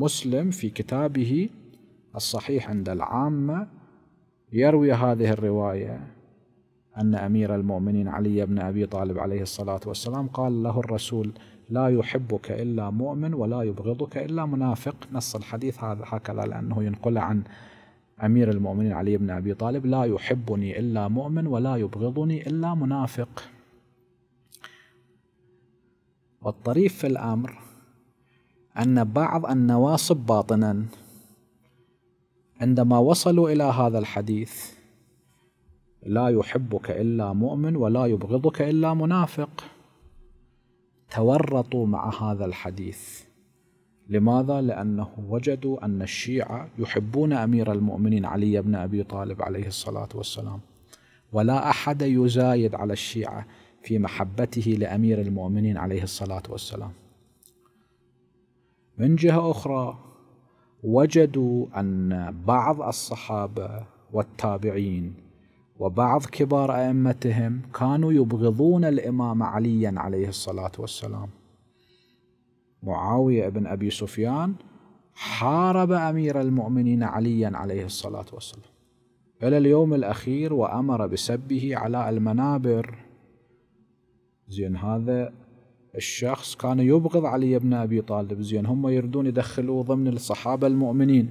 مسلم في كتابه الصحيح عند العامة يروي هذه الرواية أن أمير المؤمنين علي بن أبي طالب عليه الصلاة والسلام قال له الرسول لا يحبك إلا مؤمن ولا يبغضك إلا منافق. نص الحديث هذا هكذا لأنه ينقل عن أمير المؤمنين علي بن أبي طالب لا يحبني إلا مؤمن ولا يبغضني إلا منافق. والطريف في الأمر أن بعض النواصب باطنا. عندما وصلوا إلى هذا الحديث لا يحبك إلا مؤمن ولا يبغضك إلا منافق. تورطوا مع هذا الحديث. لماذا؟ لأنه وجدوا أن الشيعة يحبون أمير المؤمنين علي بن أبي طالب عليه الصلاة والسلام. ولا أحد يزايد على الشيعة في محبته لأمير المؤمنين عليه الصلاة والسلام. من جهة أخرى وجدوا أن بعض الصحابة والتابعين وبعض كبار أئمتهم كانوا يبغضون الإمام عليا عليه الصلاة والسلام. معاوية بن أبي سفيان حارب أمير المؤمنين عليا عليه الصلاة والسلام. إلى اليوم الأخير وأمر بسبه على المنابر. زين هذا الشخص كان يبغض علي بن أبي طالب. زين هم يردون يدخلوه ضمن الصحابة المؤمنين.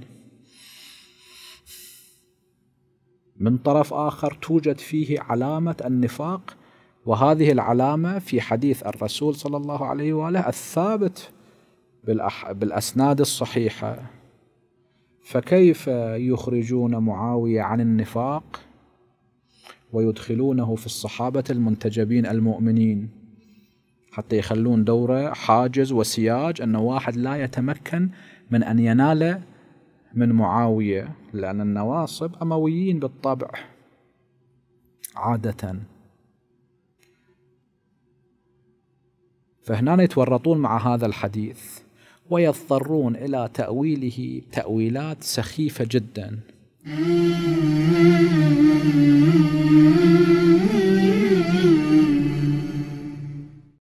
من طرف آخر توجد فيه علامة النفاق وهذه العلامة في حديث الرسول صلى الله عليه وآله الثابت بالأسناد الصحيحة. فكيف يخرجون معاوية عن النفاق ويدخلونه في الصحابة المنتجبين المؤمنين؟ حتى يخلون دوره حاجز وسياج أن واحد لا يتمكن من أن ينال من معاوية لأن النواصب أمويين بالطبع عادة. فهنا يتورطون مع هذا الحديث ويضطرون إلى تأويله تأويلات سخيفة جدا.